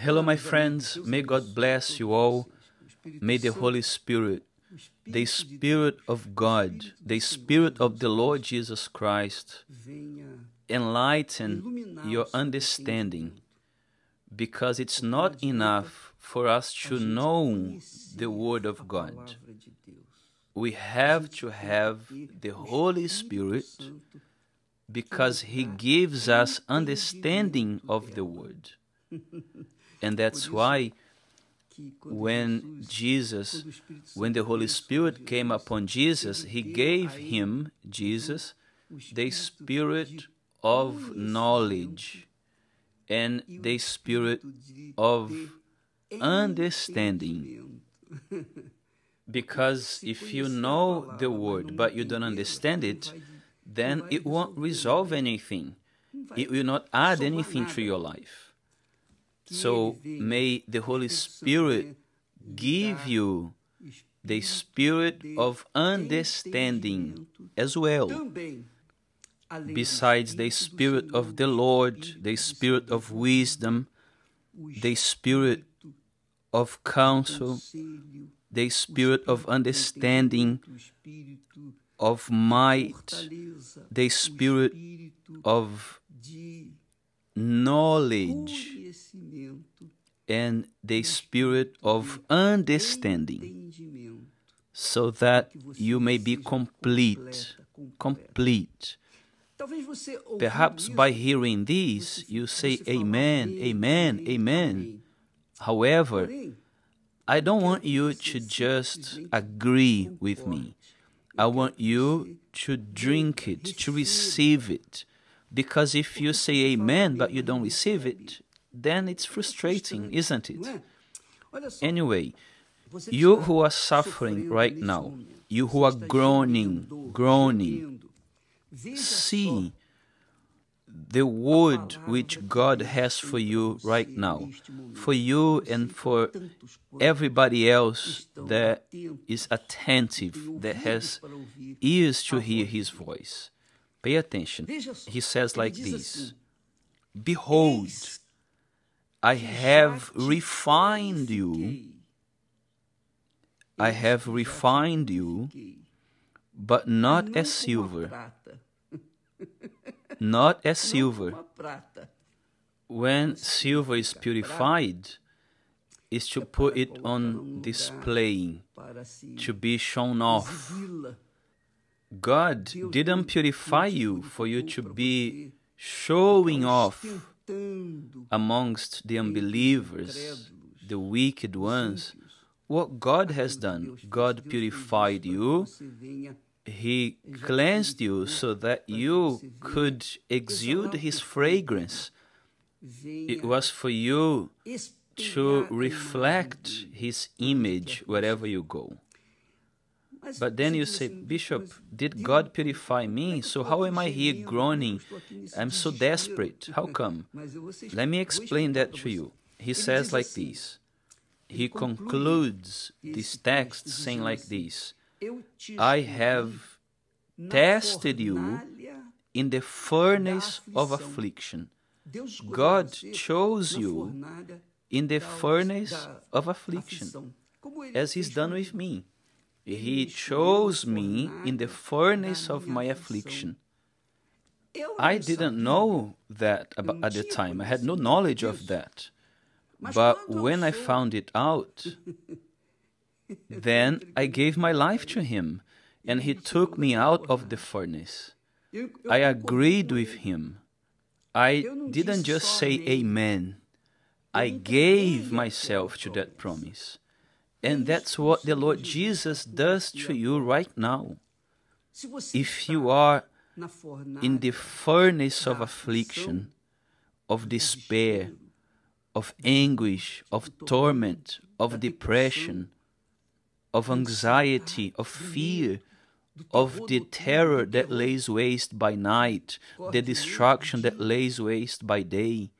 Hello, my friends. May God bless you all. May the Holy Spirit, the Spirit of God, the Spirit of the Lord Jesus Christ, enlighten your understanding because it's not enough for us to know the Word of God. We have to have the Holy Spirit because He gives us understanding of the Word. And that's why when Jesus, when the Holy Spirit came upon Jesus, He gave him, Jesus, the Spirit of knowledge and the Spirit of understanding. Because if you know the Word but you don't understand it, then it won't resolve anything. It will not add anything to your life. So may the Holy Spirit give you the spirit of understanding as well. Besides the spirit of the Lord, the spirit of wisdom, the spirit of counsel, the spirit of understanding, of might, the spirit of knowledge, and the spirit of understanding, so that you may be complete. Complete. Perhaps by hearing these, you say, Amen, Amen, Amen. However, I don't want you to just agree with me. I want you to drink it, to receive it. Because if you say amen but you don't receive it, then it's frustrating, isn't it? Anyway, you who are suffering right now, you who are groaning, groaning, see the word which God has for you right now, for you and for everybody else that is attentive, that has ears to hear His voice. Pay attention. He says like this Behold, I have refined you. I have refined you, but not as silver. Not as silver. When silver is purified, is to put it on display, to be shown off. God didn't purify you for you to be showing off amongst the unbelievers, the wicked ones. What God has done, God purified you, He cleansed you so that you could exude His fragrance. It was for you to reflect His image wherever you go. But then you say, Bishop, did God purify me? So how am I here groaning? I'm so desperate. How come? Let me explain that to you. He says like this. He concludes this text saying like this I have tested you in the furnace of affliction. God chose you in the furnace of affliction, as He's done with me. He chose me in the furnace of my affliction. I didn't know that at the time. I had no knowledge of that. But when I found it out, then I gave my life to Him, and He took me out of the furnace. I agreed with Him. I didn't just say Amen, I gave myself to that promise. And that's what the Lord Jesus does to you right now. If you are in the furnace of affliction, of despair, of anguish, of torment, of depression, of anxiety, of fear, of the terror that lays waste by night, the destruction that lays waste by day.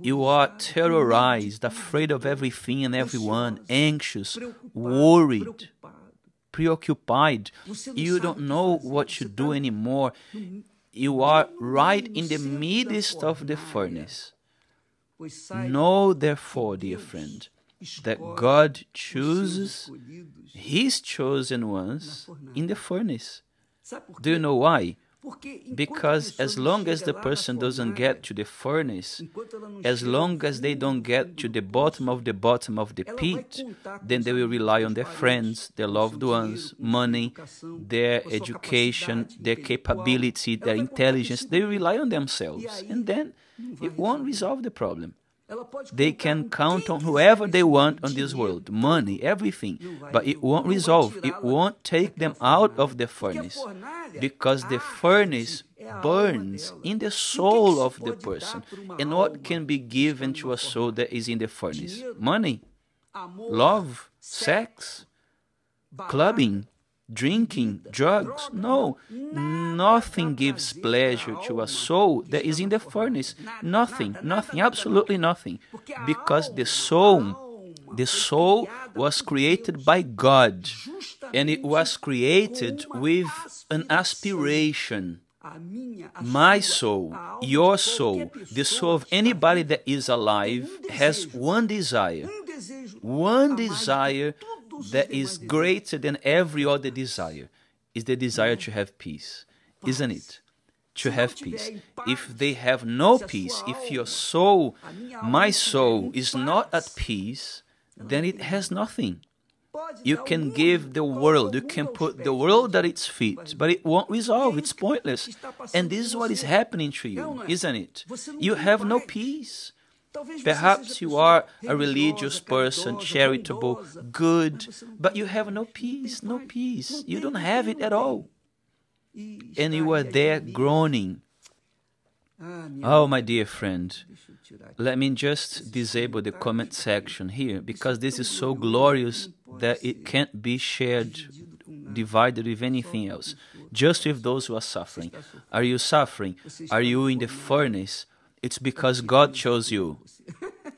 You are terrorized, afraid of everything and everyone, anxious, worried, preoccupied. You don't know what to do anymore. You are right in the midst of the furnace. Know, therefore, dear friend, that God chooses His chosen ones in the furnace. Do you know why? Because as long as the person doesn't get to the furnace, as long as they don't get to the bottom of the bottom of the pit, then they will rely on their friends, their loved ones, money, their education, their capability, their intelligence. They rely on themselves. And then it won't resolve the problem. They can count on whoever they want on this world, money, everything, but it won't resolve, it won't take them out of the furnace because the furnace burns in the soul of the person. And what can be given to a soul that is in the furnace? Money, love, sex, clubbing, drinking, drugs. No, nothing gives pleasure to a soul that is in the furnace. Nothing, nothing, absolutely nothing. Because the soul, the soul was created by God and it was created with an aspiration. My soul, your soul, the soul of anybody that is alive has one desire. One desire that is greater than every other desire is the desire to have peace, isn't it? To have peace. If they have no peace, if your soul, my soul, is not at peace, then it has nothing. You can give the world, you can put the world at its feet, but it won't resolve, it's pointless. And this is what is happening to you, isn't it? You have no peace. Perhaps you are a religious person, charitable, good, but you have no peace, no peace. You don't have it at all. And you are there groaning. Oh, my dear friend, let me just disable the comment section here because this is so glorious that it can't be shared, divided with anything else, just with those who are suffering. Are you suffering? Are you in the furnace? It's because God chose you.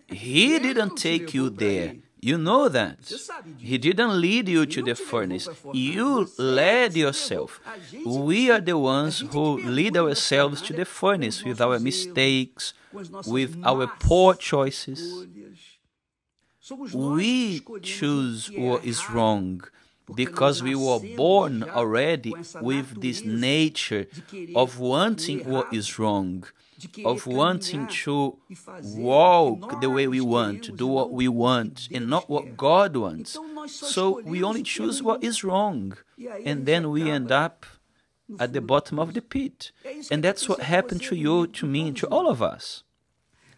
He didn't take you there. You know that. He didn't lead you to the furnace. You led yourself. We are the ones who lead ourselves to the furnace with our mistakes, with our poor choices. We choose what is wrong because we were born already with this nature of wanting what is wrong of wanting to walk the way we want, to do what we want, and not what God wants. So we only choose what is wrong, and then we end up at the bottom of the pit. And that's what happened to you, to me, to all of us.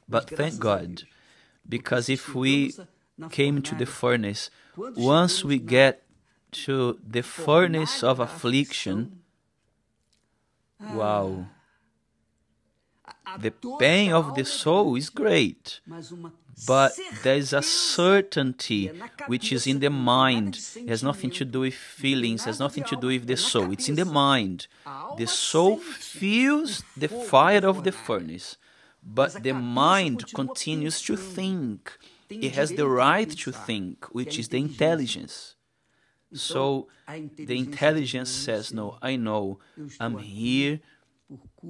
But thank God, because if we came to the furnace, once we get to the furnace of affliction, wow the pain of the soul is great, but there is a certainty which is in the mind. It has nothing to do with feelings, has nothing to do with the soul. It's in the mind. The soul feels the fire of the furnace, but the mind continues to think. It has the right to think, which is the intelligence. So the intelligence says, No, I know I'm here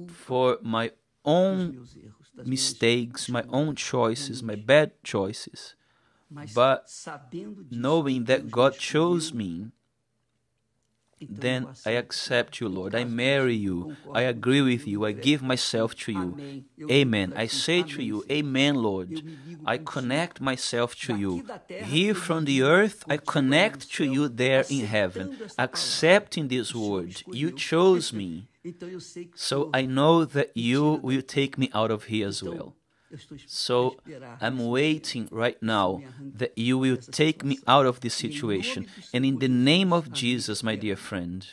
for my own mistakes, my own choices, my bad choices. But knowing that God chose me, then I accept you, Lord. I marry you. I agree with you. I give myself to you. Amen. I say to you, Amen, Lord. I connect myself to you. Here from the earth, I connect to you there in heaven. Accepting this word, you chose me. So I know that you will take me out of here as well. So I'm waiting right now that you will take me out of this situation. And in the name of Jesus, my dear friend,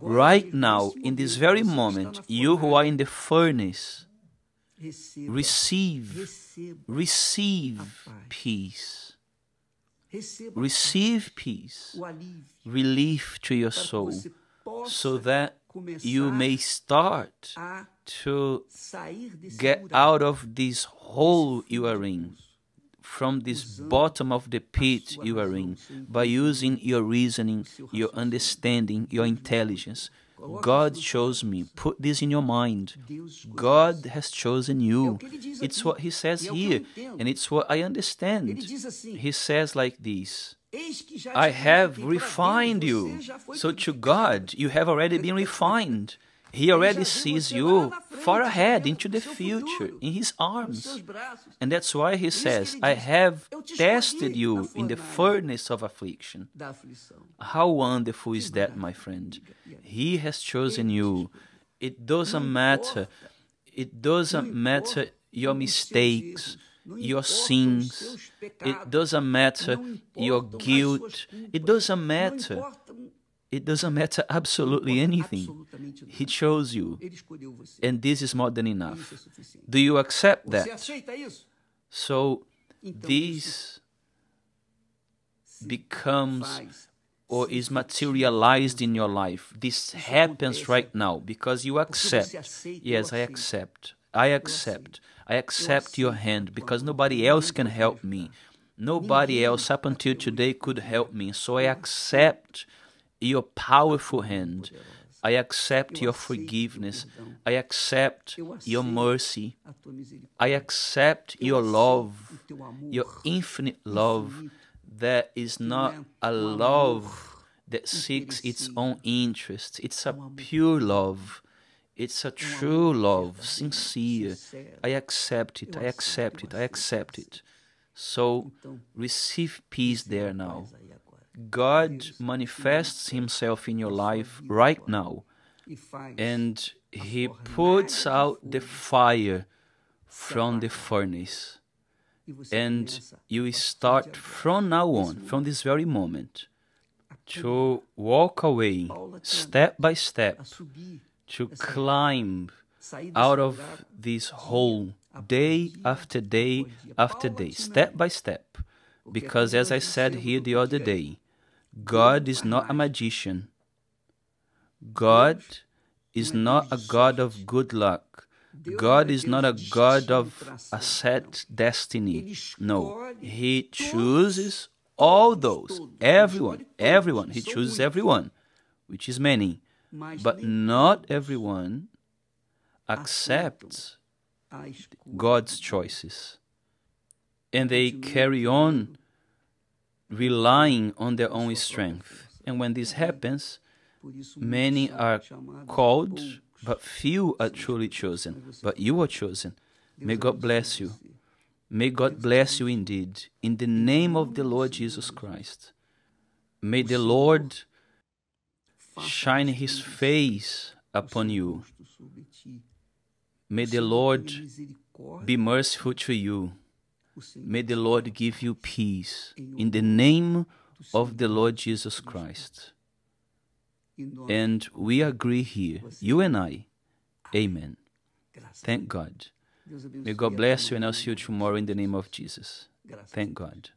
right now, in this very moment, you who are in the furnace, receive, receive peace. Receive peace, relief to your soul, so that you may start to get out of this hole you are in, from this bottom of the pit you are in, by using your reasoning, your understanding, your intelligence. God chose me. Put this in your mind. God has chosen you. It's what he says here, and it's what I understand. He says like this. I have refined you. So to God, you have already been refined. He already sees you far ahead into the future in His arms. And that's why He says, I have tested you in the furnace of affliction. How wonderful is that, my friend? He has chosen you. It doesn't matter. It doesn't matter your mistakes your sins. It doesn't matter your guilt. It doesn't matter. It doesn't matter absolutely anything. He chose you. And this is more than enough. Do you accept that? So, this becomes or is materialized in your life. This happens right now because you accept. Yes, I accept. I accept. I accept your hand because nobody else can help me. Nobody else up until today could help me. So I accept your powerful hand. I accept your forgiveness. I accept your mercy. I accept your love, your infinite love that is not a love that seeks its own interest. It's a pure love. It's a true love, sincere. I accept it, I accept it, I accept it. So receive peace there now. God manifests Himself in your life right now, and He puts out the fire from the furnace. And you start from now on, from this very moment, to walk away step by step, to climb out of this hole day after day after day, step by step. Because as I said here the other day, God is not a magician. God is not a God of good luck. God is not a God of a set destiny. No, He chooses all those, everyone, everyone. He chooses everyone, which is many. But not everyone accepts God's choices. And they carry on relying on their own strength. And when this happens, many are called, but few are truly chosen. But you are chosen. May God bless you. May God bless you indeed. In the name of the Lord Jesus Christ. May the Lord shine his face upon you. May the Lord be merciful to you. May the Lord give you peace in the name of the Lord Jesus Christ. And we agree here, you and I. Amen. Thank God. May God bless you, and I'll see you tomorrow in the name of Jesus. Thank God.